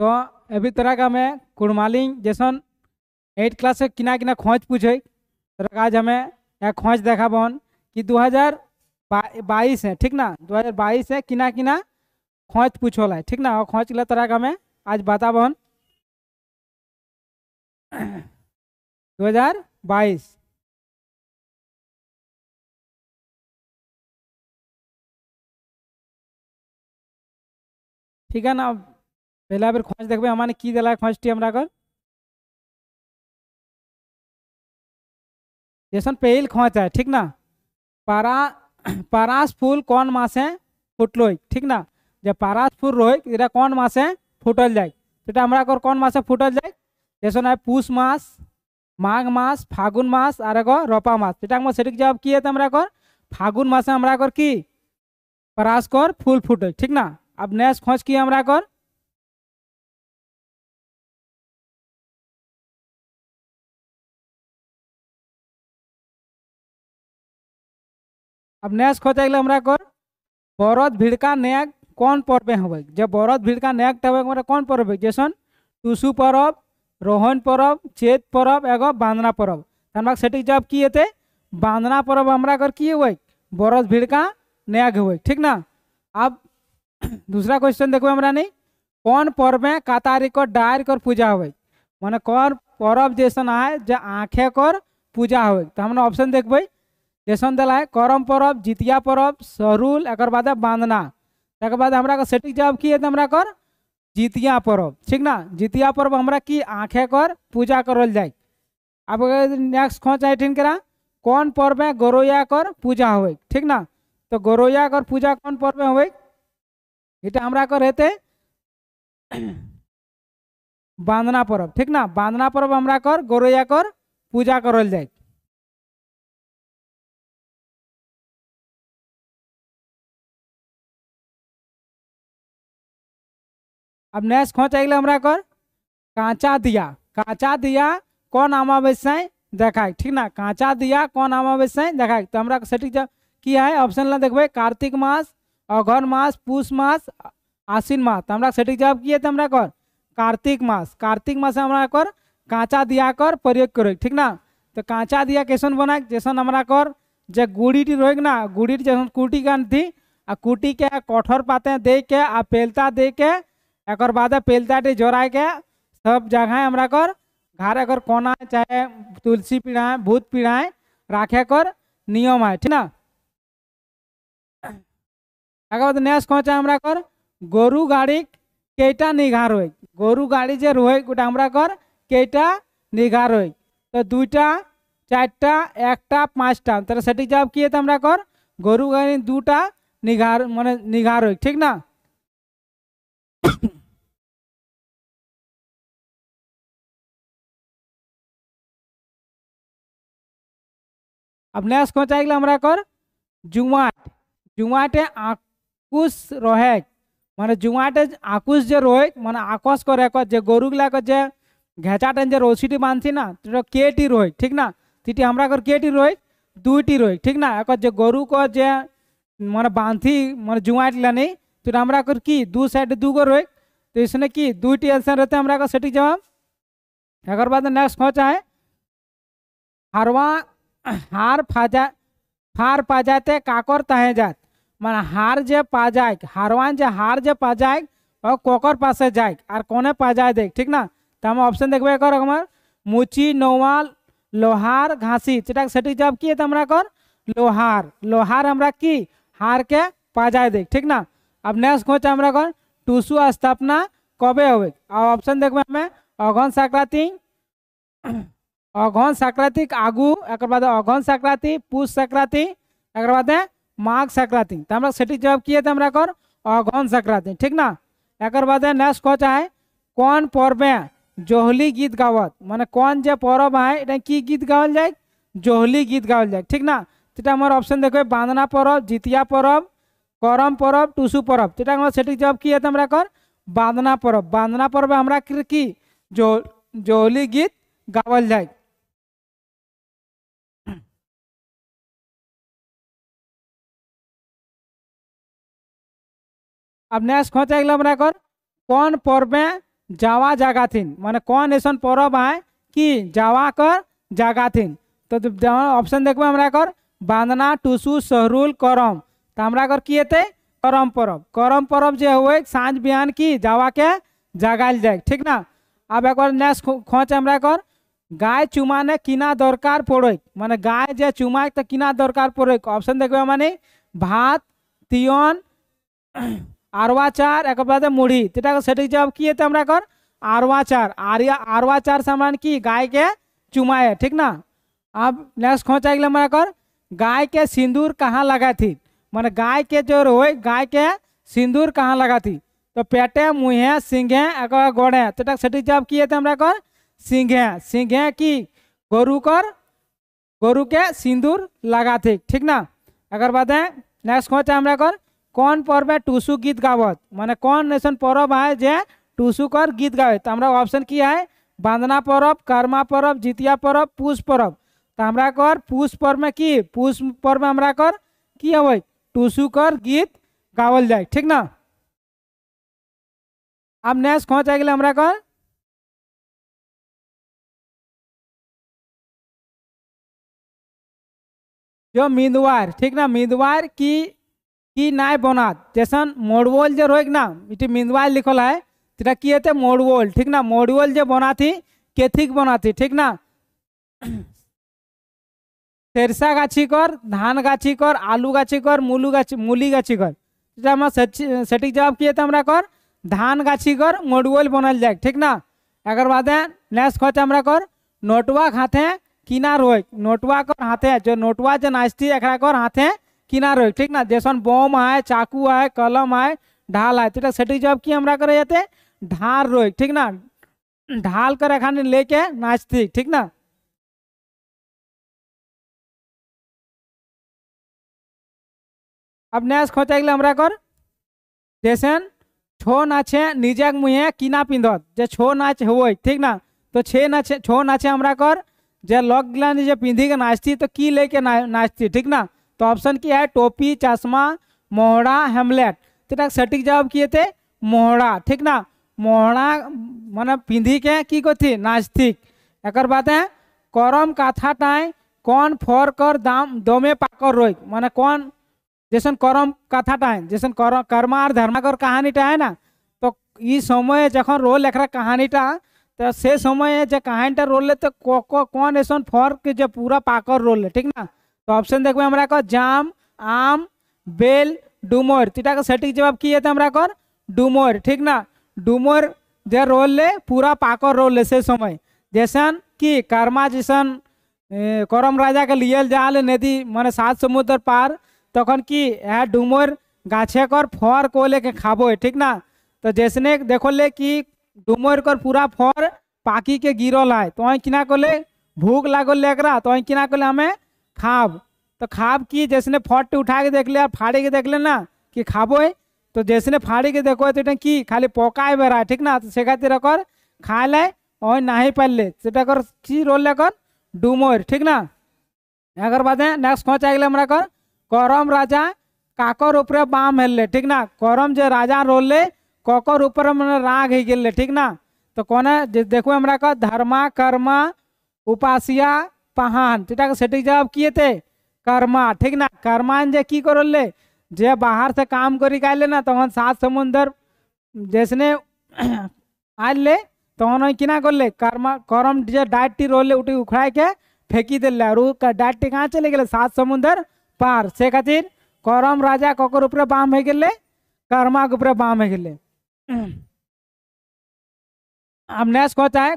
तो अभी तरह का मैं कुड़मालिंग जैसन एट क्लास से किना किना खोज पूछे। तरह आज हमें एक खोज देखा बन कि 2022 है, ठीक ना? 2022 है, किना किना खोज पूछोला है ठीक ना? और खोज के तरह का मैं आज बता बन 2022 ठीक है ना? पहला बेर खोज देखबे, हमारे की दिला खोजटी हमरा कर जैसन पेल खोज है, ठीक ना? पारा, पारास फूल कौन मास है फुटल ठीक ना? जब पारास फूल रोहिक इरा कौन है फुटल जाए तो हमरा कर कौन मास है फुटल जाए जैसन है पूस मास, माघ मास, फागुन मास और एगो रोपा मास। तो सठिक जवाब की है हमरा कर? फागुन मास है हमरा कर की? परास कर फूल फुटल, ठीक ना? अब नेक्स्ट खोज की हमरा कर? अब नेक्स्ट हो जाएगा हमारा कर बरद भिड़का नेग कौन पर्व हो जब बरद भिड़का नेग तब हमारा कौन पर्व जैसन टुसु पर्व रोहन पर्व चेत पर्व एगो बांदना पर्व हमारा सटीक जब कि हेतु बांधना पर्व हमारा कर किए हुए बरद भिड़का नेग हो ठीक ना? अब दूसरा क्वेश्चन देखो हमारा नहीं कौन पर्व में कातारी कर डायर कर पूजा हो मैंने कौन पर्व जैसन आए जो आँखें कर पूजा हो तो हमने ऑप्शन देखबाई टेशन दिला है करम परब, जितिया परब, सरुल एक बाद बांधना तक बाद हमारा सटीक जवाब की है हमारा कर? जितिया परब। ठीक ना? जितिया परब हमारा की आँखें कर? पूजा करल जाए नेक्स्ट खोज ठीक करा, कौन पर्व है गौरैया कर पूजा हो ठीक ना? तो गौरैया कर पूजा कौन पर्व हो इटा हमारा कर रहते बांधना पर्व ठीक ना? बांधना पर्व हमारा कर, गौरैया कर, पूजा करल जाए अब नेक्स्ट खोज आइल हमरा कर। कांचा दिया। कांचा दिया, कौन आम अमावस्याएँ देखाए। ठीक ना? कांचा दिया, कौन आम अमावस्याएँ देखाए। तो हमरा सटीक की है ऑप्शन ला देखबे। कार्तिक मास अघन मास, पुष मास, आश्विन मास। तो हमरा सटीक जवाब किए तो हमरा कर। कार्तिक मास। कार्तिक मास हमरा कर। कांचा दिया कर, प्रयोग करे। ठीक ना? तो कांचा दिया कैसन बना? जैसन हमरा कर। जे गुड़ीटी रोक ना गुड़ीटी जैसन कुटी गान थी, आ कुटी के कठोर पाते दे के आ पेलता दे के एक बाद पेलता जोड़ा के सब जगह हमरा कर घर अगर कोना चाहे तुलसी पीढ़ाए भूत पीढ़ाए राखे कर नियम है ठीक ना আগে নেক্সট কোচ আমরা কর গরু গাড়ি কেইটা নিঘার হই গরু গাড়ি যে রোয় ওটা আমরা কর কেইটা নিঘার হই তো দুইটা চারটা একটা পাঁচটা তাহলে সঠিক জবাব কি আমরা কর গরু গাড়ি দুটা নিঘার মানে নিঘার হই ঠিক না अब नेक्स्ट कोच आइल हमरा कर जुमाट जुमाटे আকুশ রহে মানে জুমাটে আকুশ যে রোয় মানে আকস করে যে গরুগুলাক যে ঘেঁচাটেন যে রশিটি বাঁধছি না কেটি রোয় ঠিক না তিটি আমরা কর কেটি রোয় দুইটি রোয় ঠিক না এক যে গরু ক যে মানে বাঁধি মানে জুমাইটলা নেই তো আমরা কর কি দু সাইডে দুগো রোয় তো इसने কি দুইটি आंसर रहते আমরা का सटीक जवाब एक बाद नेक्स्ट खोचा है हारवा हार फाजा, फार पाजाते काकर तहे जात। माने हार जे पाजाय हारवान जे हार जे पाजाय और कोकर पास जाए और कोने पाजाय देख ठीक ना? तो हम ऑप्शन देखबे कर हमर। मुची, नोवाल, लोहार, घासी चटा सटीक जवाब की तो हमरा कर लोहार। लोहार हमरा की? हार के पाजाय देख ठीक ना? अब नेक्स्ट खोज तो हमरा कर टूसु स्थापना कबे होवे और ऑप्शन देखबे हमें अगन संक्रांति अघन संक्रांति, आगू एक बाद अघन संक्रांति, पुष संक्रांति एक बाद माघ संक्रांति। तो हम जवाब किए थे हमारा अघन संक्रांति, ठीक ना? एक बाद नेक्स्ट क्वेश्चन है कौन पर्व जोहली गीत गावत माने कौन जो पर्व है ये गीत गावल जाए जोहली गीत गावल जाए ठीक ना? तो हमारे ऑप्शन देखो बांधना पर्व, जितिया पर्व, करम पर्व, टुसु पर्व। तो हमारे सटीक जवाब किए थे हमारा बांधना पर्व। बांधना पर्व हमारा कि जो जोहली गीत गावल जाए अब नेक्स्ट खोचे गल हमारा कौन में जावा जागा थीन माने कौन ऐसा पर्व है कि जावा कर जागा थीन तो ऑप्शन देखो हमारा कर बांधना टूसू सहरुल करम। तो हमारा कर किए थे करम पर्व। करम पर्व जो हुए साँझ बिहान की जावा के जगाल जाए ठीक ना? अब एक बार नेक्स्ट खोच हमारा कर गाय चुमाने किना दरकार पड़े माने गाय जो चुमाए तो किना दरकार पड़े ऑप्शन देखो माने भात, तियन आर्वाचार एक बारे मुढ़ी। कि कर तो आरवा चार आरिया आरवा चार से समान की, गाय के चुमाए ठीक ना? अब नेक्स्ट खोच आ गया हमारा कर गाय के सिंदूर कहाँ लगा थी? मैंने गाय के जो रो गाय के सिंदूर कहाँ लगा थी? तो पेटे, मुँह, सिंघे, एक गोड़े। तो सठिक जवाब किए थे हमारा कर सिंघे। सिंघे की गोरु कर गोरु के सिंदूर लगा थी, ठीक ना? अगर बात है नेक्स्ट खोच है हमारा कर कौन पर्व है टुसु गीत गावत? माने कौन ऐसा पर्व है जे टुसु कर गीत गावे? तो हमारा ऑप्शन की है बांधना पर्व कर्मा पर्व जितिया पर्व पुष पर्व तो हमारा कर पुष पर्व में की? पुष पर्व में हमारा कर की है टुसु कर गीत गावल जाए ठीक ना? अब नेक्स्ट आ गए हमारा कर जो मिंदवार, ठीक ना? मिंदवार की की ना बनात। जैसन मोड़वोल जो रोक ना, इटी मिंदवार लिखल है, तेरा की है मोड़वोल? ठीक ना? मोड़वोल जो बना थी केथिक बना थी ठीक ना? सेरसा गाछी कर, धान गाछी कर, आलू गाछी कर, मूलू गाछी, मूली गाछी कर। सटीक जवाब किए थे हमारा कर? धान गाछी कर, मोड़वोल बनल जाए ठीक ना? अगर बाद नेक्स्ट खोच हमारा कर, नोटवा खाते किना रोक नोटवा कर हाथे, जो नोटवा जो नाचती एक हाथे किना रोक ठीक ना? जैसा बम है चाकू है कलम है ढाल है तो सटीक जवाब की हमारा करे जाते? ढाल रोक ठीक ना? ढाल कर एखाने लेके नाचती ठीक ना? अब नेक्स्ट खोचा गए हमरा कर। जैसे छो नाचे निजाक मुहे किना पिंधत। जे छो नाच हो ठीक ना? तो छे नाचे छो नाचे हमरा कर। जे लग गला जे पिंधी के नाचती तो की लेके ना, नाचती ठीक ना? तो ऑप्शन की है टोपी चश्मा मोहड़ा हेमलेट तो सटीक जवाब किए थे मोहड़ा ठीक ना? मोहड़ा मान पिंधी के की कथी नास्तिक. एक बात है करम काथा टाई कौन फर कर दाम दमे पाकर रोक माने कौन? जैसन करम कथाटा है जैसन कर्मा और धर्माकर कहानीटा है ना. तो ये समय जखन रोल एक कहानीटा तो से समय जो कहानीटा रोल ले तो को, को, कौन ऐसा फ़र्क जो पूरा पाकर रोल ले. ठीक ना? तो ऑप्शन देखो हमारा जाम, आम, बेल, डुमर। तीटा का सटीक जवाब किए थे हमारा कर डुमर। ठीक ना? डुमर जो रोल ले, पूरा पाकर रोल ले से समय। जैसन कि कर्मा जैसन करम राजा के लिए जा नदी, माने सात समुद्र पार, तखन की यह डुमर गाछे कर फर को लेके खाबो ठीक ना? तो जैसने देखो ले कि डुमर कर पूरा फर पाकी के गिरल है। तो किना कोले भूख लागल लेकरा तो किना कोले हमें खाब। तो खाब की जैसे फट उठा के देख ले और फाड़ी के देख ले ना, कि खाबो है? तो जैसे फाड़ी के देखो तो की खाली पकाए बेरा ठीक ना? तो से खातिर कर, खा ले, और ना ही सेटा कर की रोल लेकर डुमर, ठीक ना? अगर बात है नेक्स्ट आ गए हमारा कर? करम राजा, काकर ऊपर बाम हेल्ले, ठीक ना? करम जो राजा रोल रोलले ककर ऊपर मैंने राग ही गए ठीक ना? तो कौन देखो हमारा का धर्मा, कर्मा, उपासिया पहान है सटीक जवाब किए थे कर्मा ठीक ना कर्मान जे की करले जे बाहर से काम करी का ना तहन सात समुंदर जैसने आले तहन किना करले कर्मा करम जे डाइट रोले उठी उखड़ा के फेंकी दिले और डाइट कहाँ चले गए सात समुंदर पार से खातिर करम राजा ककर ऊपर बाम हो गए कर्मा के ऊपर बाम हो गए अब नेक्स्ट कहता है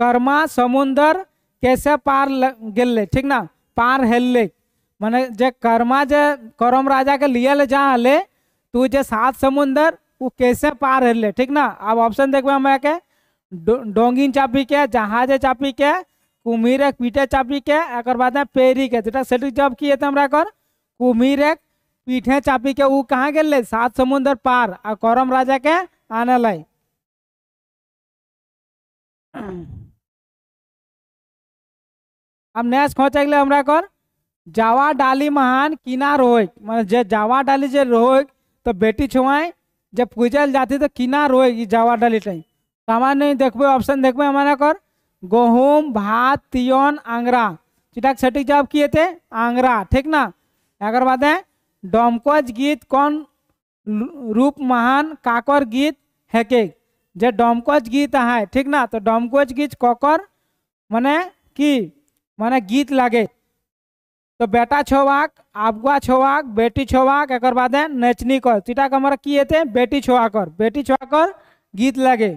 कर्मा समुंदर कैसे पार गए ठीक ना? पार हेलले। माने जे कर्मा जे करम राजा के लिए ले जा हले तू जे सात समुंदर वो कैसे पार हेलले, ठीक ना? अब ऑप्शन देखबे हम के डोंगिन चापी के, जहाजे चापी के, कुमीर एक पीठे चापी के एक बाद पेरी के, जेटा सटीक जवाब किए थे हमरा कर, कुमीर एक पीठे चापी के वो कहाँ गए सात समुद्र पार, आ करम राजा के आने लाई। अब नेक्स्ट खोचे गले हमरा कर जावा डाली महान किना रोय मतलब जे जावा डाली जे रोय तो बेटी छुआ जब पूजल जाती तो किना रोए जावा डाली टाइम सामान्य हमारे देखो ऑप्शन देखो हमारा कर गहूम, भात, तियन, आंगरा। चिटाक सटीक जवाब किए थे आंगरा। ठीक ना? अगर बात है डोमकज गीत कौन रूप महान काकर गीत है के जे डोमकज गीत है ठीक ना? तो डोमकज गीत ककर? मने की? माने गीत लागे। तो बेटा छोवाक, आबुआ छोवाक, बेटी छोवाक एक बाद नचनी कर। तीटा के हमारा की हेतु बेटी छोआ कर। बेटी छोआ कर गीत लागे।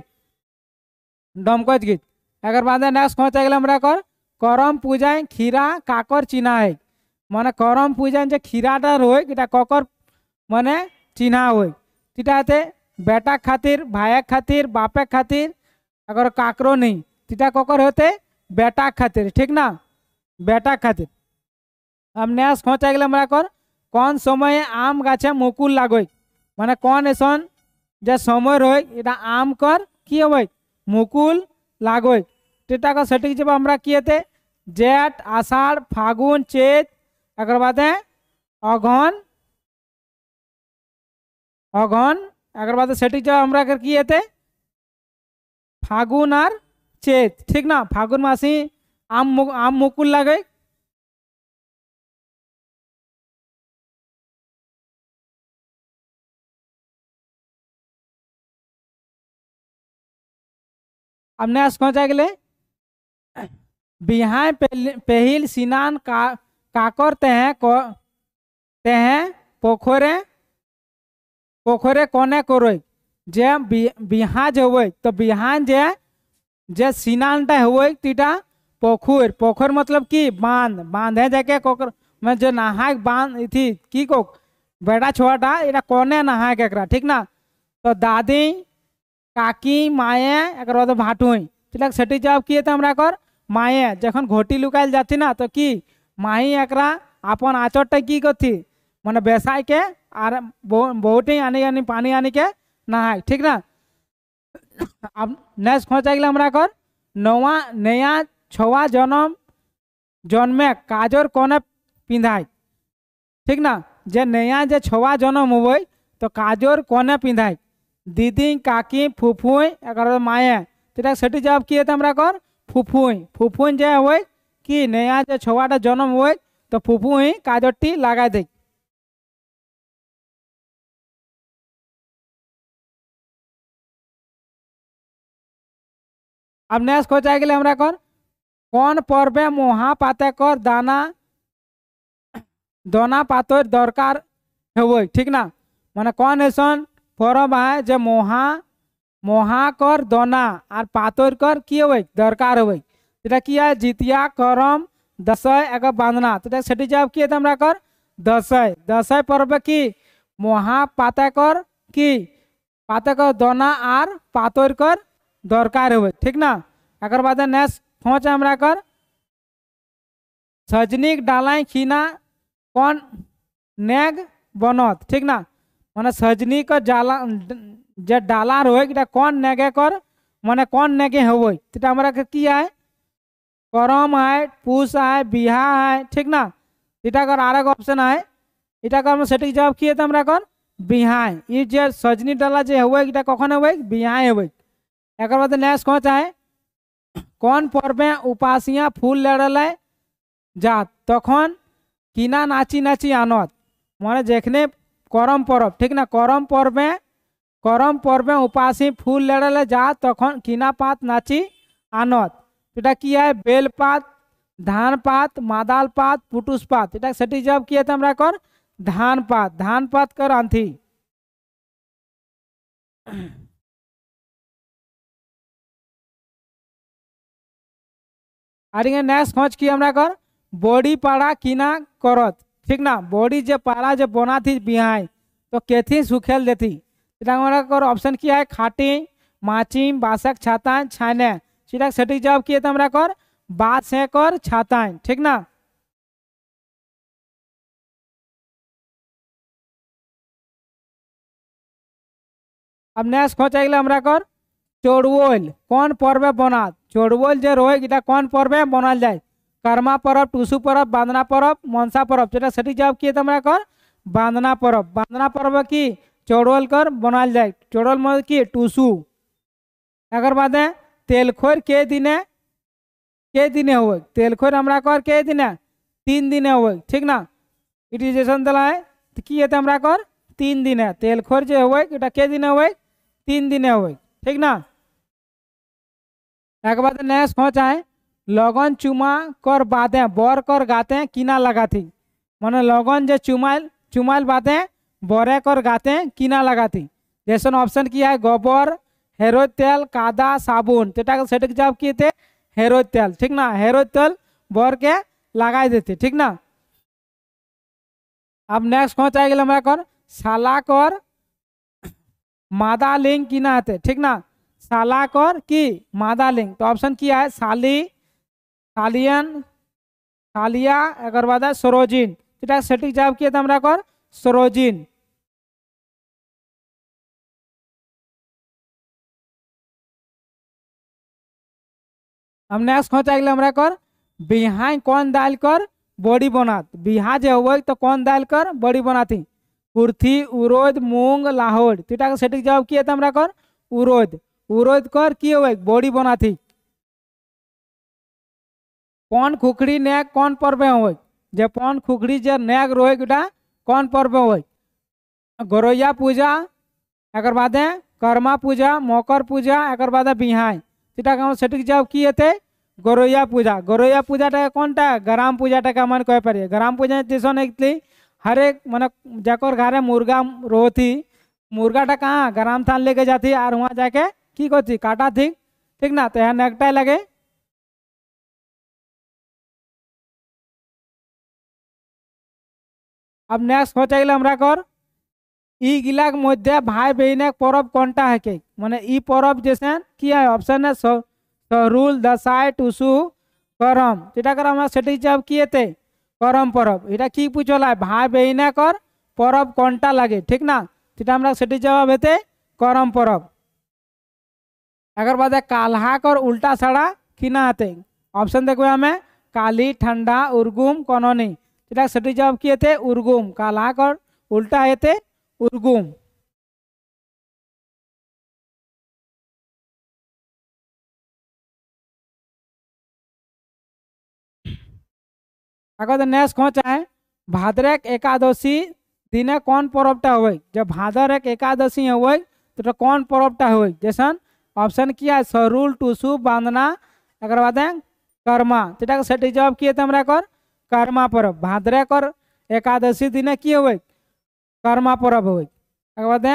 डमकच गीत। एक बाद नेक्स्ट कौन चाहिए हमारा कर। करम पूजा खीरा, काकर चिन्हा है माने करम पूजा जो खीराटा हो ककर माने चिन्हा हो तीटा हेते बेटा खातिर भाई खातिर, बापे खातिर अगर काकरो नहीं। तीटा ककर होते बेटा खातिर, ठीक ना? बेटा खातिर। अब नया खोचा गया हमारा कर, कौन समय आम गाचे मुकुल लागो मान कौन ऐसा जो समय रही आम कर, कि मुकुल लागो टेटा का सटीक जब हमारा किए थे जेठ, आषाढ़, फागुन, चेत एक बात है, अघन अघन एक बाद सटीक जब हमारा किए थे फागुन और चेत। ठीक ना? फागुन मासी આમ आम मुकुल લાગે अब नया समझ जा गए बिहार पहल, सिनान, का, काकर तेहें, को ते हैं पोखरे पोखरे कोने करो जे बिहा जो हुए तो बिहान जे जे सिनानटा हुए तीटा पोखर पोखर मतलब कि बाँध, बांधे जाके कोकर, मैं जो नहाय बाँध थी कि को बेटा छोटा इरा कोने नहाय के ठीक ना? तो दादी, काकी माए एक तो भाटुई, तिलक सेटी जवाब किए थे हमरा कर? माए जखन घोटी लुकाल जाती ना तो कि माही एक अपन आँचरटा की करती मैंने बेसाय के, आर बहुत ही आने, आनी, पानी आने के नहाय, ठीक ना? अब नेक्स्ट खोचा गया हमारा कर, नवा, नया छवा जन्म जन्मे काजर कोने पिंधाय ठीक ना जे नया जे छवा जन्म हो तो काजर कोने पिंधाय दीदी काकी फुफुई एकर माए সেটা সেটি জবাব কি হতে আমরা কর ফুফুই ফুফুই যে হয় কি নয়া যে ছওয়াটা জন্ম হয় তো ফুফুই কাজরটি লাগাই দেয় अब नेक्स्ट खोचा गया हमरा कर कौन कौन पर्वे? मुहा पाते कर दाना दाना पातर दरकार हो ठीक ना? मान कौन ऐसा पर्व है जो मुहा मुहा कर दाना और पातर कर कि हुए दरकार हो? जितिया, करम दशह एगो बांधना। तो सटी जब किए थे कर? दशह दशह पर्व की? मुहा पाते कर कि? पाते कर दाना और पातर कर दरकार हो ठीक ना? अगर बाद नेक्स्ट। सोच हमरा कर। सजनिक डालाएँ खीना, कौन नेग बनत? ठीक ना? मैंने सजनी का जाला, जे डाला रोए कौन नेगे कर? मैंने कौन नेगे हो तो हमारा की है करम है पूस है बिहा है ठीक ना? इटाकर आर एक ऑप्शन है इटाकर हम सटीक जवाब किए तो हमारा कर? बिहाय ये सजनी डाला जो हुए कखन हुए बिहाय हुए एक बाद नेक्स्ट कौन चाहे कौन पर्व में उपासियाँ फूल लड़ल है? जात तखन तो किना नाची नाची आनत। मैंने जेखने करम पर्व, ठीक ना? करम पर्व में, करम पर्व में उपासी फूल लड़ल है जात तक तो किना पात नाची आनत। इटा कि है? बेलपात धान पात, मादाल पात, पुटुस पात। इटा পুটুসপাত जब किए थे কি कौन धान पात धान पात कर আন্থি आर इन नेक्स्ट खोज की हमरा कर। बॉडी पारा किना करत। ठीक ना? बॉडी जे पारा जे बना थी बिहाय तो केथी सुखेल देती सीटा हमरा कर ऑप्शन की है, खाटी, माची, बासक, छाता, छाने। सीटा सटीक जवाब किए तो हमरा कर बात से कर, छाता। ठीक ना? अब नेक्स्ट खोज आगे हमरा कर चोड़ोल कौन पर्व बनात? चोड़बोल जे रोह इटा कौन पर्व मनाल जाए कर्मा पर्व टुसु पर्व बांधना पर्व मनसा पर्व जो से जब किए तुम्हारा कर बांदना पर्व बांधना पर्व कि चौड़ोल कर बनाल जाए चौड़ोल मतलब कि टुसु अगर बाद तेलखोर के दिन के दिन हो तेलखोर हमारा कर के दिन तीन दिन हो ठीक ना इटिजेशन दिला है कि ये हमारा कर तीन दिन है तेलखोर जो हो दिन हो तीन दिन हो ठीक ना एक बात नया सोच आए, लगन चुमा कर बाधे बर कर गाते, किना लगाती। मान लगन जो चुमाइल चुमाइल बाधे बरे कर गाते, किना लगाती। जैसे ऑप्शन किया है, गोबर हेरो तेल, कादा, साबुन। तो से जब किए थे हेरो तेल, ठीक ना? हेरो तेल, बर के लगा देते, ठीक ना? अब नेक्स्ट कौन चाहिए हमारा कौन साला कर, मादा लिंग किना ठीक ना? साला कर की? मादा लिंग तो ऑप्शन किया है साली, सालियन, सालिया बाद सरोजिन। तेटा सटीक जवाब किए थे हमारा कर सरोजिन। हम नेक्स्ट खोचा गया हमरा कर बिहाई कौन दाल कर बड़ी बनात? बिहा जे हो तो कौन दाल कर बड़ी बनाती? कुर्थी, उरोद, मूंग, लाहौर। तीटा का सटीक जवाब किए हमरा कर उरोद। उरोध कर किए કીએ बॉडी बना थी કોણ खुखड़ी નેગ कौन पर्व હોય જે पौन खुखड़ी જે નેગ रोए ગટા कौन पर्व हो गौरैया पूजा एक बादे कर्मा पूजा, मकर पूजा एक बादे बिहाई सेटा सेटिक जाओ कि थे गोरैया पूजा। टाइम कौन टाइम ग्राम पूजा पूजाटा मन कह पारे ग्राम पूजा जैसा एकली हर एक मन जकर घरे मुर्गा रोती मुर्गाटा कहाँ? ग्राम थान लेके जाती और वहाँ जाके কি করছি কাটা ঠিক ঠিক না তো এখানে একটাই লাগে अब नेक्स्ट हो चाहिए আমরা কর ইগিলাক মধ্যে ভাই বেইনে পরব কোনটা হেকে মানে ই পরব যেসেন কি হয় অপশন है সরুল দশাই টুসু করম যেটা কর আমরা সেটি জবাব কি এতে করম পরব এটা কি পুছলাই ভাই বেইনে কর পরব কোনটা লাগে ঠিক না যেটা আমরা সেটি জবাব এতে করম পরব এগার বাদে কালহা কর উল্টা ছাড়া কি না হাতে অপশন দেখবে আমি কালি ঠান্ডা উর্গুম কননি যেটা সেটি জবাব কি এতে উর্গুম কালহা কর উল্টা এতে উর্গুম আগতে নেক্সট কোন চায় ভাদ্রেক একাদশী দিনে কোন পরবটা হয় যে ভাদর এক একাদশী হয় তো কোন পরবটা হয় जैसन ऑप्शन किया सरूल टुसु बांधना एक बाद कर्मा। जेटा सठिक जवाब किए थे हमारे कर कर्मा पर्व। भाद्रे कर एकादशी दिन किए हुए कर्मा पर्व हुए एक बाद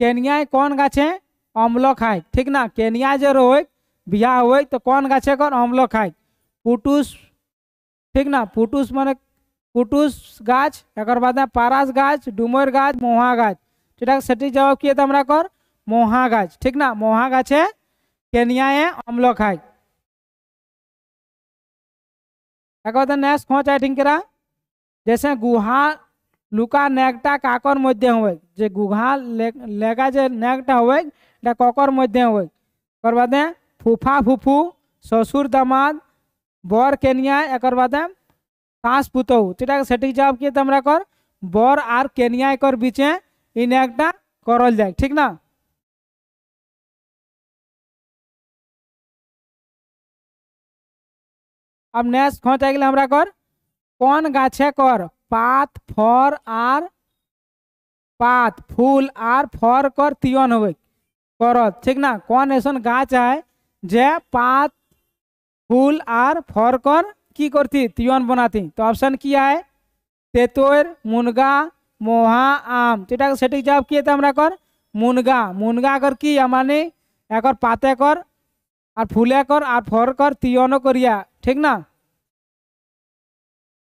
केनिया कौन गाछे? अम्लो खाए ठीक ना? केनिया जो हो बिहार हो तो कौन गाछे कर अम्लो खाए पुटुस, ठीक ना? पुटुस मान पुटुस गाछ एक बाद पारस गाछ, डुमर गाछ, मोहा गाछ। जेटा सठिक जवाब किए थे हमारे कर গাছ ঠিক না মহা গাছে কেনিয়ায় অম্ল খায় এক কথা নেক্সট খোঁচ আই ঠিকরা जैसे गुहा লুকা নেকটা কাকর মধ্যে হয় যে গুহা লেগা যে নেকটা হয় এটা ককর মধ্যে হয় এর বাদে ফুফা ফুফু শ্বশুর দামাদ বর কেনিয়া একর বাদে শাস পুতৌ সেটা সেটি জবাব কি তোমরা কর বর আর কেনিয়া একর বিচে এই নেকটা করল যায় ঠিক না अब नेक्स्ट खोज गया हमारा कर? कौन गाछे कर? पात, फर आर पात, फूल आर फर कर तियन हो करत। ठीक ना? कौन ऐसा गाछ है जे पात, फूल आर फर कर की करती? तियन बनाती। तो ऑप्शन किया है तेतोर, मुनगा, मोहा, आम। तो सठिक जवाब किए हमारा कर? मुनगा। मुनगा कर की मानी एक पाते कर आर फूले कर, आर फर कर, तियन करिया। ठीक ना?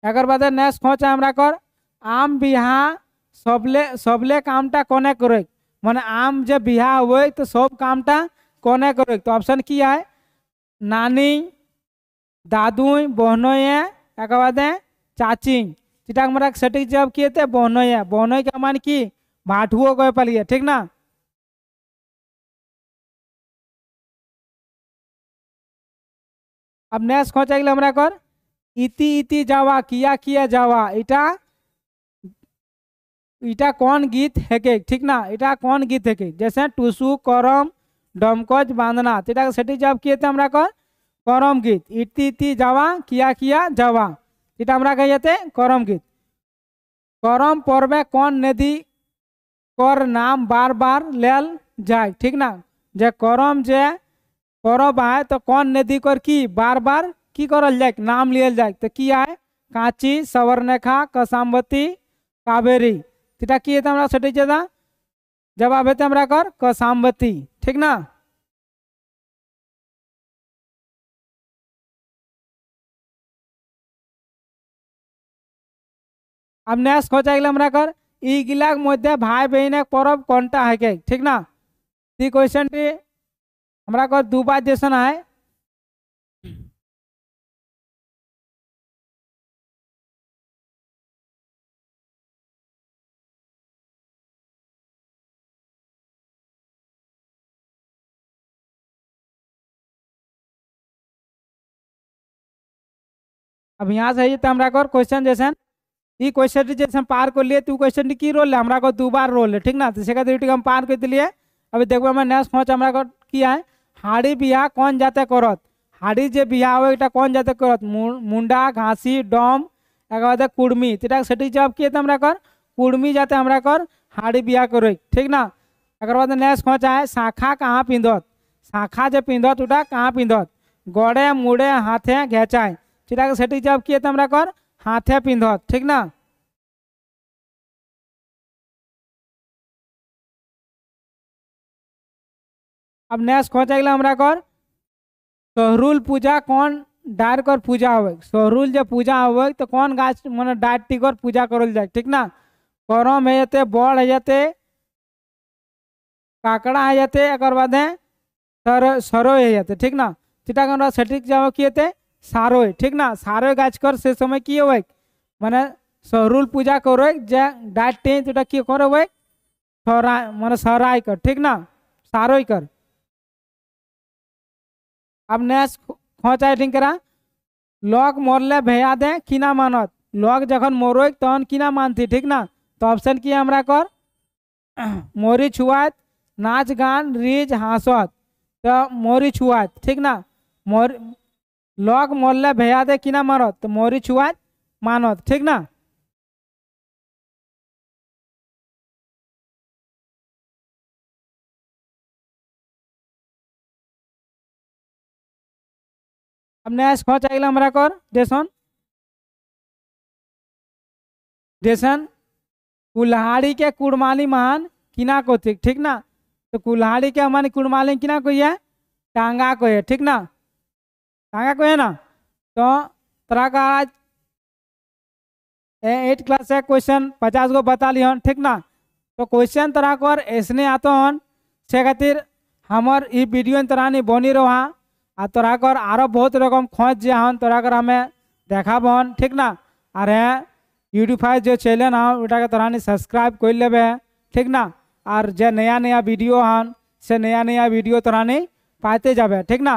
एक बाद नेक्स्ट खोच हमरा कर, आम बिहा सबले सबले काम टा कोने करे मैंने आम जब बिहा हुए तो सब काम कोने करे तो ऑप्शन किया है नानी दादू बहनोए एक बाद चाची। चिटाक मरा सटिक जब किए थे बहनोए बहनों का मान कि भाठुओ कह पालिए। ठीक ना? अब नेक्स्ट खोज गया हमारा कर इति इति जावा, किया किया जावा। इटा इटा कौन गीत है के ठीक ना? इटा कौन गीत है के जैसे टुसु, करम, डमकज बांधना तो इटा सटीक जब किए थे हमारा कर करम गीत। इति इति जावा, किया किया जावा। इटा हमारा कहिए थे? करम गीत। करम पर्व कौन नदी? कर नाम बार बार लेल जाए ठीक ना? जे करम जे परब आए तो कौन नदी कर की? बार बार की करल जाए? नाम लियल जाए। तो की आए? कांची सवर्णेखा कसाम्बती कावेरी। तीटा की हमारा सटे जेदा जवाब हेतु हमारा कर कसाम्बती ठीक ना? अब नेक्स्ट खोजा गया हमारा कर। इगिलाक मध्य भाई बहन एक परब कौनटा है के ठीक ना? क्वेश्चन टी हमारा को दू बार जैसा है अब यहाँ से है तो हमारा को क्वेश्चन जैसन, ई क्वेश्चन जैसे हम पार कर लिए तो क्वेश्चन की रोल है हमारा को दो बार रोल है ठीक ना? तो से हम पार कर दिलिए अभी देखो हमारे नेक्स्ट खोच हमारा को किया है? হাড়ি বিয়া কোন জাতে করত হাড়ি যে বিয়া হবে এটা কোন জাতে করত মুন্ডা ঘাসি ডম একেবারে কুড়মি এটা সেটি জবাব কি আমরা কর কুড়মি যাতে আমরা কর হাড়ি বিয়া করি ঠিক না এবার बाद नेक्स्ट खोचा है शाखा कहाँ पिंधत शाखा যে পিঁধত ওটা কাহা পিঁধত গড়ে মুড়ে হাতে ঘেঁচায় সেটাকে সেটি জবাব কি আমরা কর হাতে পিঁধত ঠিক না अब नेक्स्ट खोचा गया हमारा कर सोहरुल पूजा कौन डार कर पूजा हो सोहरुल जब पूजा हो तो कौन गाछ मैंने डार टिकर पूजा करल जाए? ठीक ना? करम है जाते, बड़ है जाते, काकड़ा है जाते एक बाद है सर सरो है जाते, ठीक ना? चिटा सटीक जाओ किए थे ठीक ना? सारो गाछ कर से समय किए हुए मैंने सोहरुल पूजा करो जे डाट तो करो हुए मैंने सराय कर, ठीक ना? सारो कर। अब नेक्स्ट खोचा ठीक करा। लॉक मरले भैया दे, किना मानत। लॉक जखन मरो तहन किना मानती, ठीक ना? तो ऑप्शन की हमरा कर? मोरी छुआत नाच गान रीज हाँसत। तो मोरी छुआत ठीक ना? मोर लॉक मरले भैया दे, किना मारत तो मोरी छुआत मानत, ठीक ना? अब नेक्स्ट खोच आइला हमरा कर। देसन। देसन। कुल्हाड़ी के कुड़माली महान किना को ठीक ठीक ना? तो कुल्हाड़ी के हमारे कुड़माली किना को है टांगा को है ठीक ना? टांगा को है ना? तो तरह का आज एट क्लास से क्वेश्चन पचास गो बता ली हन ठीक ना? तो क्वेश्चन तरह कर ऐसने आतो हन से खातिर हमार वीडियो तरह नहीं बनी रहा। आ तोरा कर आरो बहुत रकम खोज जे हन, तोरा कर हमें देखा बन ठीक ना? और यूट्यूबाइ जो चैनल हन उटा के तोरा सब्सक्राइब कर ले ठीक ना? और जे नया नया वीडियो हन, से नया नया वीडियो तोरा पाते जाबे, ठीक ना?